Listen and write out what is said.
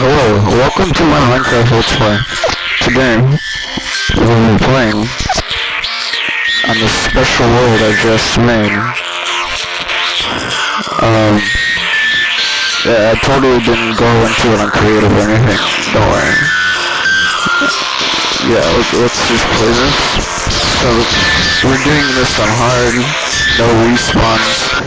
Hello, welcome to my Minecraft Let's Play. Today, we'll be playing on the special world I just made. Um, yeah, I totally didn't go into it on creative or anything, don't worry. Yeah, let's, let's just play this. So, we're doing this on hard, no respawns,